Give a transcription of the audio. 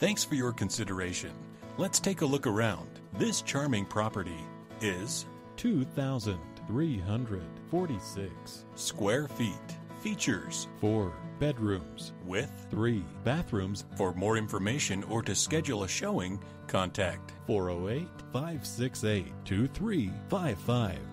Thanks for your consideration. Let's take a look around. This charming property is 2,346 square feet. Features four bedrooms with three bathrooms For more information or to schedule a showing, contact 408 568 2355